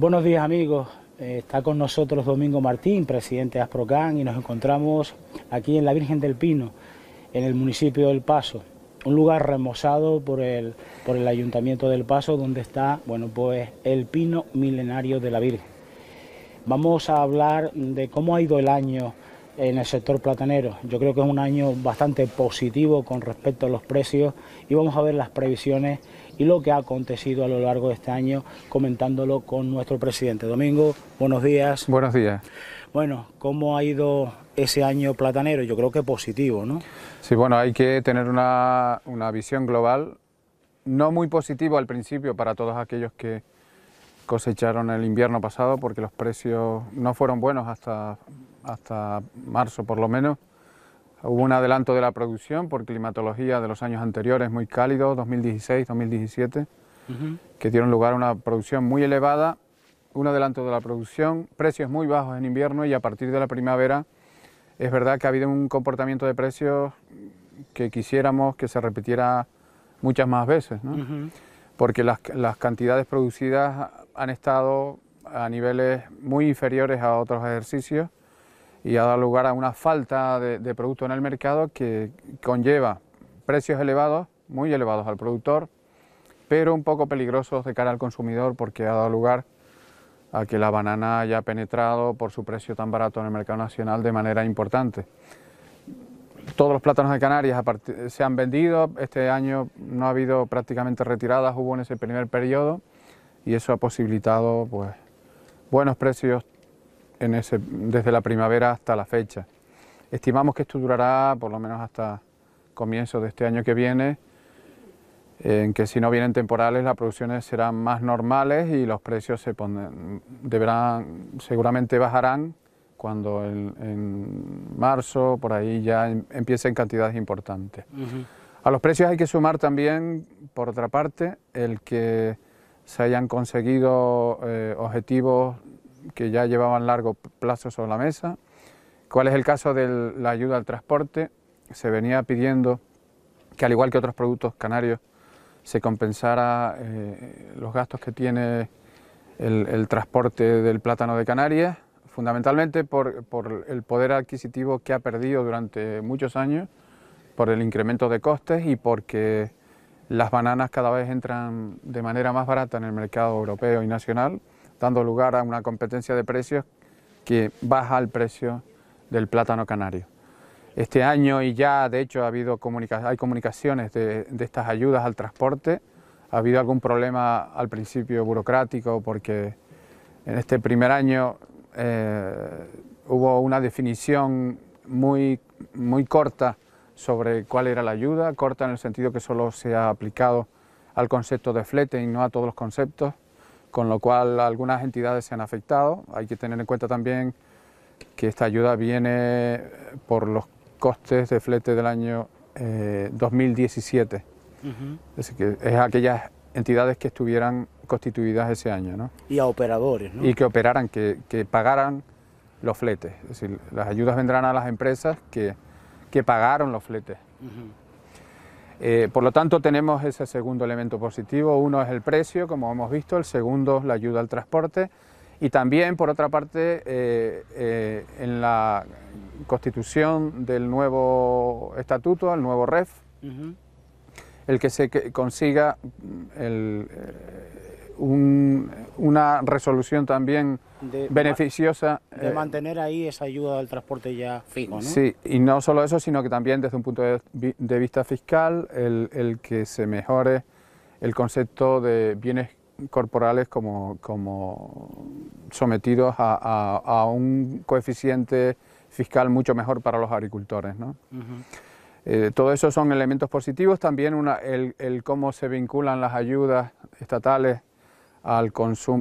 Buenos días amigos, eh, está con nosotros Domingo Martín, presidente de Asprocan y nos encontramos aquí en la Virgen del Pino, en el municipio del Paso, un lugar remozado por el, por el Ayuntamiento del Paso donde está bueno, pues, el pino milenario de la Virgen. Vamos a hablar de cómo ha ido el año en el sector platanero. Yo creo que es un año bastante positivo con respecto a los precios y vamos a ver las previsiones y lo que ha acontecido a lo largo de este año comentándolo con nuestro presidente. Domingo, buenos días. Buenos días. Bueno, ¿cómo ha ido ese año platanero? Yo creo que positivo, ¿no? Sí, bueno, hay que tener una, una visión global, no muy positivo al principio para todos aquellos que cosecharon el invierno pasado, porque los precios no fueron buenos hasta, hasta marzo por lo menos. Hubo un adelanto de la producción por climatología de los años anteriores muy cálidos, 2016, 2017, que dieron lugar a una producción muy elevada, un adelanto de la producción, precios muy bajos en invierno y a partir de la primavera es verdad que ha habido un comportamiento de precios que quisiéramos que se repitiera muchas más veces, porque las, las cantidades producidas han estado a niveles muy inferiores a otros ejercicios y ha dado lugar a una falta de, de producto en el mercado que conlleva precios elevados, muy elevados al productor, pero un poco peligrosos de cara al consumidor porque ha dado lugar a que la banana haya penetrado por su precio tan barato en el mercado nacional de manera importante. Todos los plátanos de Canarias se han vendido, este año no ha habido prácticamente retiradas, hubo en ese primer periodo y eso ha posibilitado pues, buenos precios desde la primavera hasta la fecha. Estimamos que esto durará por lo menos hasta comienzo de este año que viene, en que si no vienen temporales las producciones serán más normales y los precios se deberán, seguramente bajarán cuando en, marzo por ahí ya em, empiecen cantidades importantes. A los precios hay que sumar también, por otra parte, el que se hayan conseguido eh, objetivos que ya llevaban largo plazo sobre la mesa. ¿Cuál es el caso de la ayuda al transporte? Se venía pidiendo que al igual que otros productos canarios se compensara eh, los gastos que tiene el, transporte del plátano de Canarias, fundamentalmente por, por, el poder adquisitivo que ha perdido durante muchos años, por el incremento de costes y porque las bananas cada vez entran de manera más barata en el mercado europeo y nacional dando lugar a una competencia de precios que baja el precio del plátano canario. Este año y ya de hecho ha habido hay comunicaciones de, estas ayudas al transporte, ha habido algún problema al principio burocrático porque en este primer año eh, hubo una definición muy, muy corta sobre cuál era la ayuda, corta en el sentido que solo se ha aplicado al concepto de flete y no a todos los conceptos con lo cual algunas entidades se han afectado. Hay que tener en cuenta también que esta ayuda viene por los costes de flete del año 2017. Eh, es decir, que es aquellas entidades que estuvieran constituidas ese año. ¿no? Y a operadores. ¿no? Y que operaran, que, pagaran los fletes. Es decir, las ayudas vendrán a las empresas que, que pagaron los fletes. Eh, por lo tanto, tenemos ese segundo elemento positivo. Uno es el precio, como hemos visto, el segundo la ayuda al transporte y también, por otra parte, eh, eh, en la constitución del nuevo estatuto, el nuevo REF, el que se consiga el, una resolución también beneficiosa. De eh, mantener ahí esa ayuda al transporte ya fijo, ¿no? Sí, y no solo eso, sino que también desde un punto de, vista fiscal, el, que se mejore el concepto de bienes corporales como, como sometidos a, un coeficiente fiscal mucho mejor para los agricultores. ¿no? Eh, todo eso son elementos positivos, también una, el, el, cómo se vinculan las ayudas estatales al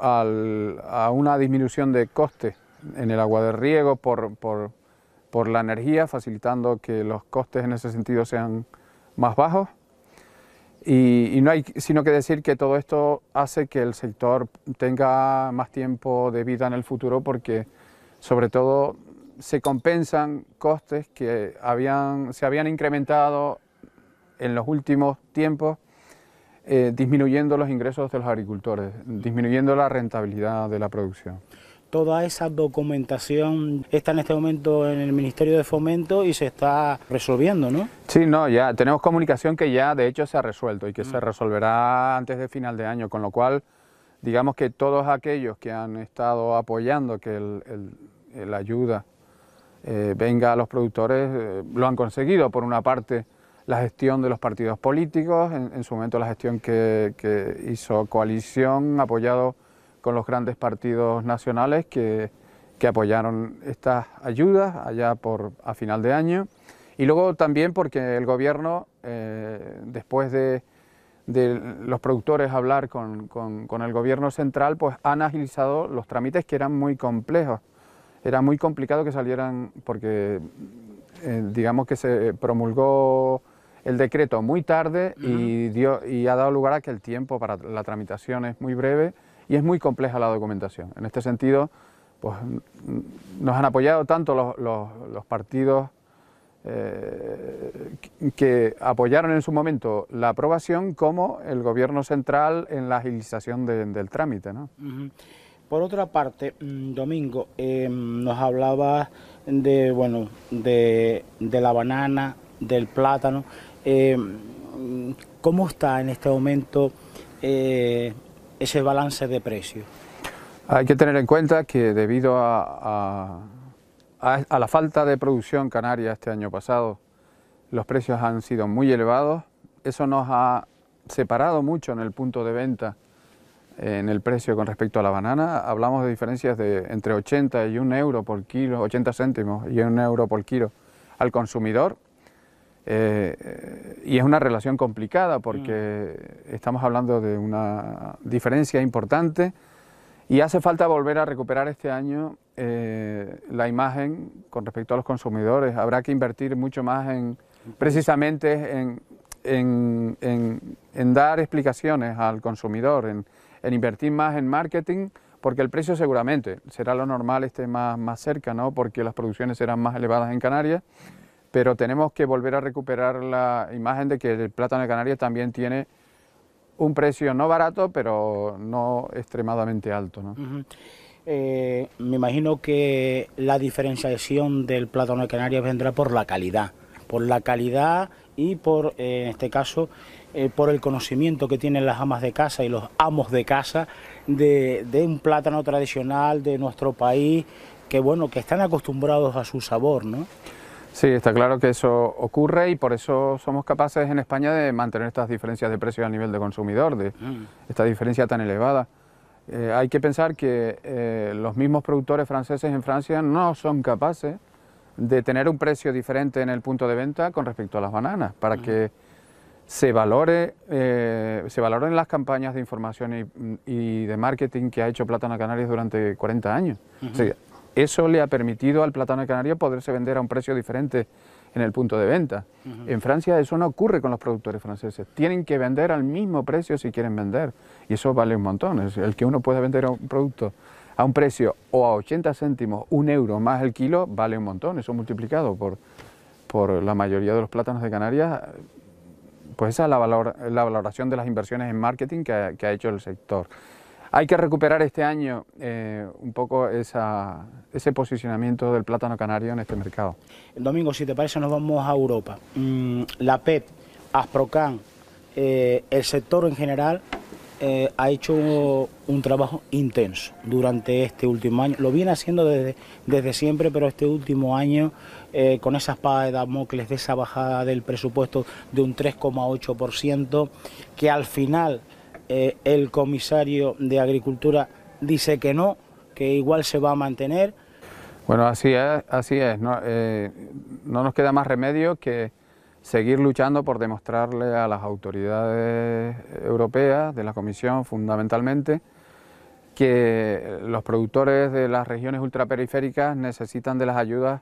a una disminución de costes en el agua de riego por, por, la energía, facilitando que los costes en ese sentido sean más bajos. Y, no hay sino que decir que todo esto hace que el sector tenga más tiempo de vida en el futuro porque sobre todo se compensan costes que habían, se habían incrementado en los últimos tiempos eh, disminuyendo los ingresos de los agricultores, disminuyendo la rentabilidad de la producción. Toda esa documentación está en este momento en el Ministerio de Fomento y se está resolviendo, ¿no? Sí, no, ya tenemos comunicación que ya de hecho se ha resuelto y que se mm. resolverá antes de final de año, con lo cual digamos que todos aquellos que han estado apoyando que la ayuda eh, venga a los productores eh, lo han conseguido. Por una parte, la gestión de los partidos políticos, en, su momento la gestión que, hizo coalición apoyado con los grandes partidos nacionales que, apoyaron estas ayudas allá por, a final de año. Y luego también porque el gobierno, eh, después de, los productores hablar con, con, el gobierno central, pues han agilizado los trámites que eran muy complejos. Era muy complicado que salieran porque eh, digamos que se promulgó el decreto muy tarde y, dio, y ha dado lugar a que el tiempo para la tramitación es muy breve y es muy compleja la documentación. En este sentido, pues, nos han apoyado tanto los, partidos eh, que apoyaron en su momento la aprobación como el gobierno central en la agilización del trámite. Por otra parte, mm, Domingo, eh, nos hablaba de, bueno, de, de la banana, del plátano. Eh, ¿Cómo está en este momento eh, ese balance de precios? Hay que tener en cuenta que debido a, a, la falta de producción canaria este año pasado, los precios han sido muy elevados. Eso nos ha separado mucho en el punto de venta en el precio con respecto a la banana. Hablamos de diferencias de entre 80 y 1 euro por kilo, 80 céntimos y 1 euro por kilo al consumidor. Eh, y es una relación complicada porque mm. estamos hablando de una diferencia importante y hace falta volver a recuperar este año eh, la imagen con respecto a los consumidores. Habrá que invertir mucho más en precisamente en, en, dar explicaciones al consumidor, en, invertir más en marketing, porque el precio seguramente será lo normal, esté más, más cerca, ¿no? porque las producciones serán más elevadas en Canarias pero tenemos que volver a recuperar la imagen de que el plátano de Canarias también tiene un precio no barato, pero no extremadamente alto. Eh, me imagino que la diferenciación del plátano de Canarias vendrá por la calidad, por la calidad y por, eh, en este caso, eh, por el conocimiento que tienen las amas de casa y los amos de casa de, de, un plátano tradicional de nuestro país, que bueno, que están acostumbrados a su sabor, ¿no? Sí, está claro que eso ocurre y por eso somos capaces en España de mantener estas diferencias de precios a nivel de consumidor, de mm. esta diferencia tan elevada. Eh, hay que pensar que eh, los mismos productores franceses en Francia no son capaces de tener un precio diferente en el punto de venta con respecto a las bananas, para mm. que se valore, eh, se valoren las campañas de información y, de marketing que ha hecho Plátano Canarias durante 40 años. Eso le ha permitido al plátano de Canarias poderse vender a un precio diferente en el punto de venta. En Francia eso no ocurre con los productores franceses. Tienen que vender al mismo precio si quieren vender. Y eso vale un montón. el que uno pueda vender un producto a un precio o a 80 céntimos, un euro más el kilo, vale un montón. Eso multiplicado por, por la mayoría de los plátanos de Canarias, pues esa es la, la valoración de las inversiones en marketing que ha hecho el sector. Hay que recuperar este año eh, un poco ese posicionamiento del plátano canario en este mercado. El domingo, si te parece, nos vamos a Europa. Mm, la PEP, Asprocan, eh, el sector en general eh, ha hecho un, trabajo intenso durante este último año. Lo viene haciendo desde, desde siempre, pero este último año, con esa espada de Damocles, de esa bajada del presupuesto de un 3,8%, que al final eh, el comisario de Agricultura dice que no, que igual se va a mantener. Bueno, así es, así es. No, eh, no nos queda más remedio que seguir luchando por demostrarle a las autoridades europeas, de la Comisión fundamentalmente, que los productores de las regiones ultraperiféricas necesitan de las ayudas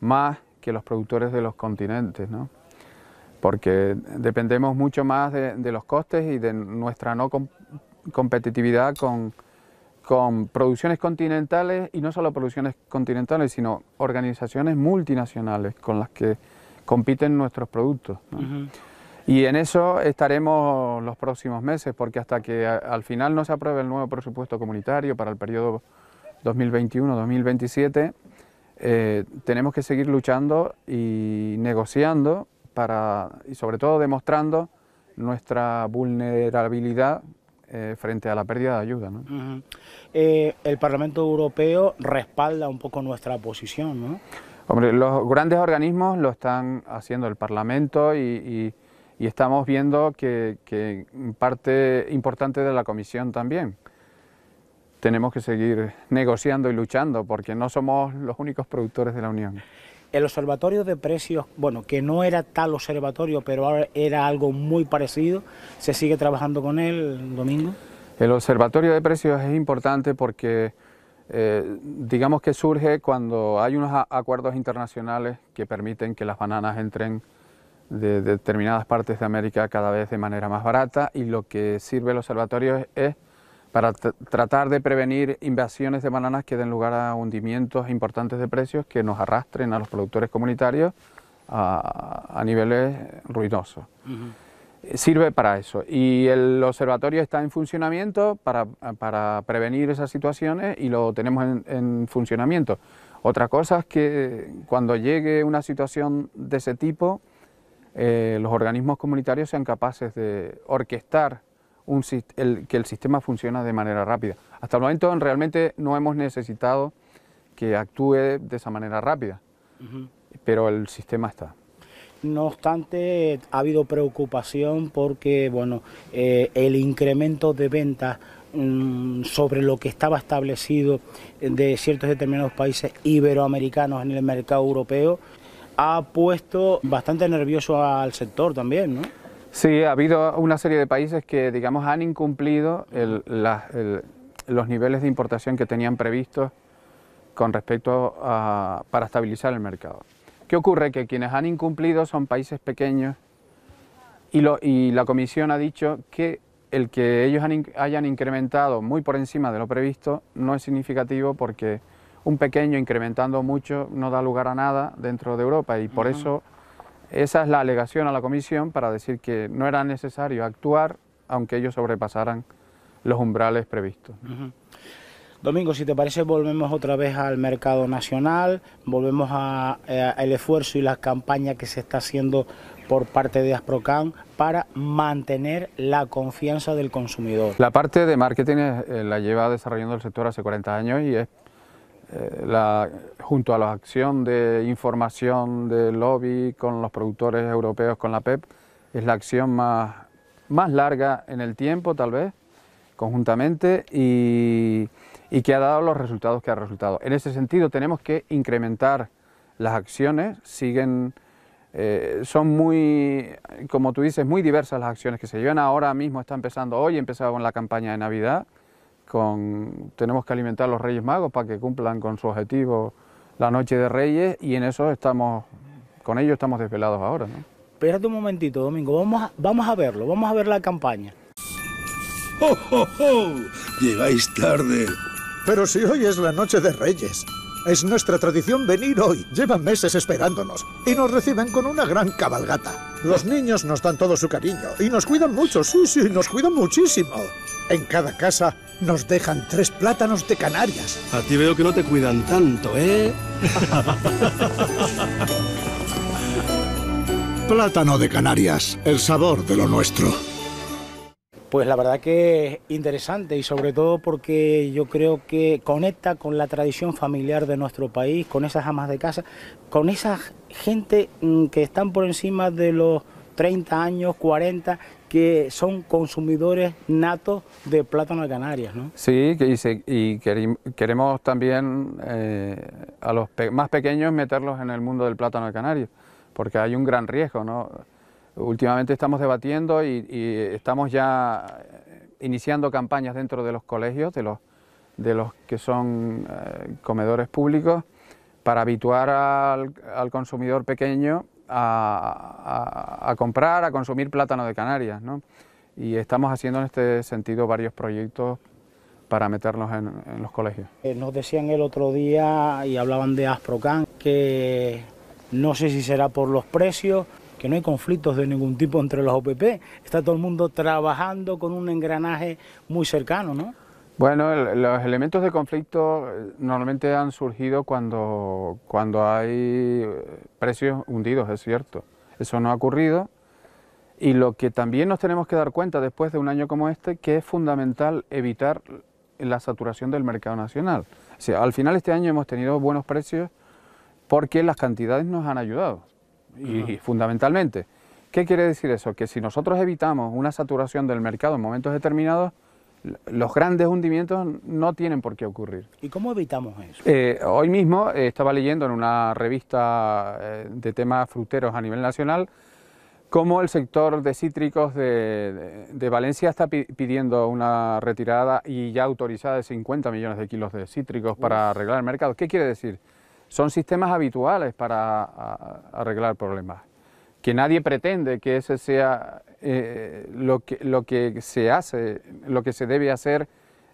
más que los productores de los continentes. ¿no? Porque dependemos mucho más de, los costes y de nuestra no competitividad con, producciones continentales y no solo producciones continentales, sino organizaciones multinacionales con las que compiten nuestros productos. Y en eso estaremos los próximos meses, porque hasta que al final no se apruebe el nuevo presupuesto comunitario para el periodo 2021-2027, eh, tenemos que seguir luchando y negociando para, y sobre todo demostrando nuestra vulnerabilidad eh, frente a la pérdida de ayuda. Eh, el Parlamento Europeo respalda un poco nuestra posición, ¿no? Hombre, los grandes organismos lo están haciendo el Parlamento y, estamos viendo que, que, parte importante de la Comisión también. Tenemos que seguir negociando y luchando porque no somos los únicos productores de la Unión. El observatorio de precios, bueno, que no era tal observatorio, pero ahora era algo muy parecido, ¿se sigue trabajando con él, Domingo? El observatorio de precios es importante porque eh, digamos que surge cuando hay unos acuerdos internacionales que permiten que las bananas entren de, determinadas partes de América cada vez de manera más barata y lo que sirve el observatorio es para tratar de prevenir invasiones de bananas que den lugar a hundimientos importantes de precios que nos arrastren a los productores comunitarios a, niveles ruinosos. Sirve para eso y el observatorio está en funcionamiento para, prevenir esas situaciones y lo tenemos en, funcionamiento. Otra cosa es que cuando llegue una situación de ese tipo, eh, los organismos comunitarios sean capaces de orquestar que el sistema funciona de manera rápida. Hasta el momento realmente no hemos necesitado que actúe de esa manera rápida, pero el sistema está. No obstante, ha habido preocupación porque bueno, eh, el incremento de ventas mm, sobre lo que estaba establecido de ciertos determinados países iberoamericanos en el mercado europeo ha puesto bastante nervioso al sector también, ¿no? Sí, ha habido una serie de países que, digamos, han incumplido los niveles de importación que tenían previstos con respecto a, para estabilizar el mercado. ¿Qué ocurre? Que quienes han incumplido son países pequeños y, la Comisión ha dicho que el que ellos hayan incrementado muy por encima de lo previsto no es significativo porque un pequeño incrementando mucho no da lugar a nada dentro de Europa y por eso esa es la alegación a la Comisión para decir que no era necesario actuar aunque ellos sobrepasaran los umbrales previstos. Domingo, si te parece, volvemos otra vez al mercado nacional, volvemos al eh, esfuerzo y la campaña que se está haciendo por parte de Asprocan para mantener la confianza del consumidor. La parte de marketing eh, la lleva desarrollando el sector hace 40 años y es eh, la, junto a la acción de información de lobby con los productores europeos, con la PEP, es la acción más, larga en el tiempo, tal vez, conjuntamente, y, que ha dado los resultados que ha resultado. En ese sentido, tenemos que incrementar las acciones, siguen, eh, son muy, como tú dices, muy diversas las acciones que se llevan. Ahora mismo está empezando, hoy empezado con la campaña de Navidad, tenemos que alimentar a los Reyes Magos para que cumplan con su objetivo la Noche de Reyes y en eso estamos, con ellos estamos desvelados ahora. ¿no? Espérate un momentito, Domingo, vamos a, vamos a verlo, vamos a ver la campaña. ¡Oh, oh, oh! Llegáis tarde. Pero si hoy es la Noche de Reyes. Es nuestra tradición venir hoy. Llevan meses esperándonos y nos reciben con una gran cabalgata. Los niños nos dan todo su cariño y nos cuidan mucho, sí, sí, nos cuidan muchísimo. En cada casa nos dejan tres plátanos de Canarias. A ti veo que no te cuidan tanto, ¿eh? Plátano de Canarias, el sabor de lo nuestro. Pues la verdad que es interesante y sobre todo porque yo creo que conecta con la tradición familiar de nuestro país, con esas amas de casa, con esa gente mm, que están por encima de los 30 años, 40, que son consumidores natos de plátano de Canarias. ¿no? Sí, y, queremos también eh, a los más pequeños meterlos en el mundo del plátano de Canarias, porque hay un gran riesgo. ¿no? Últimamente estamos debatiendo y, estamos ya eh, iniciando campañas dentro de los colegios, de los, de los que son eh, comedores públicos, para habituar al, consumidor pequeño a, comprar, a consumir plátano de Canarias. Y estamos haciendo en este sentido varios proyectos para meternos en, los colegios. Eh, nos decían el otro día y hablaban de Asprocan que no sé si será por los precios que no hay conflictos de ningún tipo entre los OPP, está todo el mundo trabajando con un engranaje muy cercano, ¿no? Bueno, los elementos de conflicto eh, normalmente han surgido cuando, cuando hay eh, precios hundidos, es cierto. Eso no ha ocurrido. Y lo que también nos tenemos que dar cuenta después de un año como este, que es fundamental evitar la saturación del mercado nacional. O sea, al final este año hemos tenido buenos precios porque las cantidades nos han ayudado. Y, fundamentalmente, ¿qué quiere decir eso? Que si nosotros evitamos una saturación del mercado en momentos determinados, los grandes hundimientos no tienen por qué ocurrir. ¿Y cómo evitamos eso? Eh, hoy mismo eh, estaba leyendo en una revista eh, de temas fruteros a nivel nacional cómo el sector de cítricos de, Valencia está pidiendo una retirada y ya autorizada de 50 millones de kilos de cítricos para arreglar el mercado. ¿Qué quiere decir? Son sistemas habituales para arreglar problemas, que nadie pretende que ese sea eh, lo, que, lo que se hace, lo que se debe hacer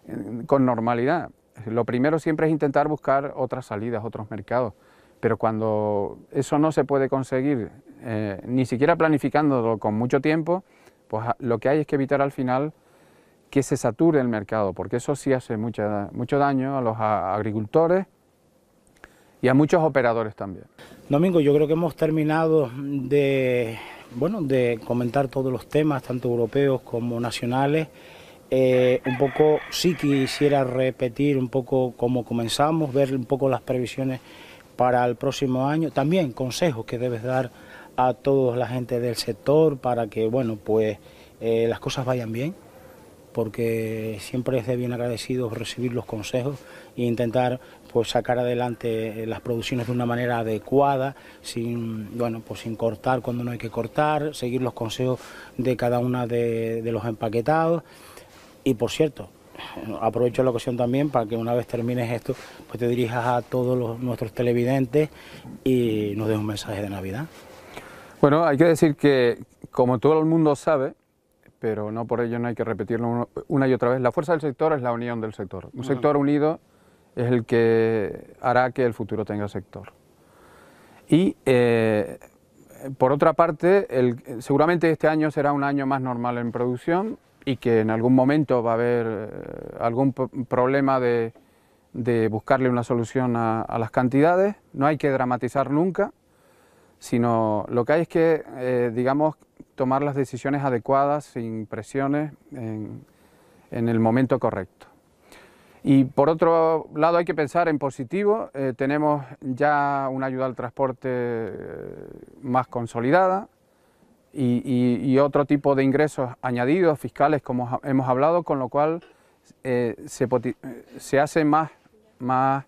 eh, con normalidad. Lo primero siempre es intentar buscar otras salidas, otros mercados, pero cuando eso no se puede conseguir, eh, ni siquiera planificándolo con mucho tiempo, pues lo que hay es que evitar al final que se sature el mercado, porque eso sí hace mucho, mucho daño a los agricultores y a muchos operadores también. Domingo, yo creo que hemos terminado de bueno, de comentar todos los temas, tanto europeos como nacionales. Eh, un poco, sí quisiera repetir un poco cómo comenzamos, ver un poco las previsiones para el próximo año. También consejos que debes dar a toda la gente del sector para que, bueno, pues eh, las cosas vayan bien porque siempre es de bien agradecidos recibir los consejos e intentar pues sacar adelante las producciones de una manera adecuada, sin bueno pues sin cortar cuando no hay que cortar, seguir los consejos de cada una de, los empaquetados y por cierto aprovecho la ocasión también para que una vez termines esto pues te dirijas a todos los, nuestros televidentes y nos des un mensaje de Navidad. Bueno, hay que decir que como todo el mundo sabe, pero no por ello no hay que repetirlo una y otra vez. La fuerza del sector es la unión del sector. Un sector unido es el que hará que el futuro tenga sector. Y eh, por otra parte, seguramente este año será un año más normal en producción y que en algún momento va a haber eh, algún problema de, buscarle una solución a, las cantidades. No hay que dramatizar nunca, sino lo que hay es que, eh, digamos, tomar las decisiones adecuadas, sin presiones, en, el momento correcto. Y por otro lado hay que pensar en positivo, eh, tenemos ya una ayuda al transporte eh, más consolidada y, otro tipo de ingresos añadidos fiscales como hemos hablado, con lo cual eh, se, hace más, más,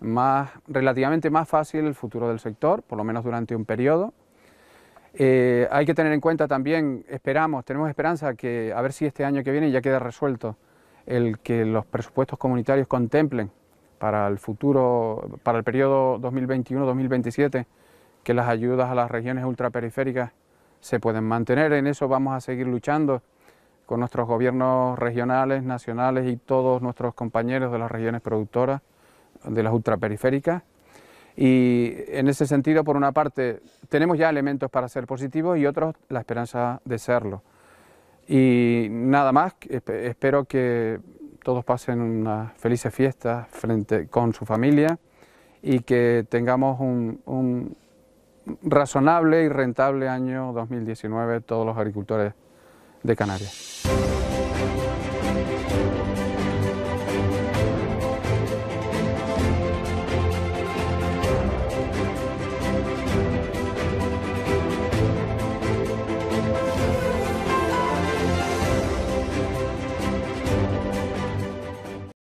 más, relativamente más fácil el futuro del sector, por lo menos durante un periodo. Hay que tener en cuenta también, esperamos, tenemos esperanza que a ver si este año que viene ya queda resuelto el que los presupuestos comunitarios contemplen para el futuro, para el periodo 2021-2027, que las ayudas a las regiones ultraperiféricas se pueden mantener. En eso vamos a seguir luchando con nuestros gobiernos regionales, nacionales y todos nuestros compañeros de las regiones productoras de las ultraperiféricas y en ese sentido, por una parte, tenemos ya elementos para ser positivos y otros la esperanza de serlo. Y nada más, espero que todos pasen unas felices fiestas frente, con su familia y que tengamos un, un razonable y rentable año 2019 todos los agricultores de Canarias.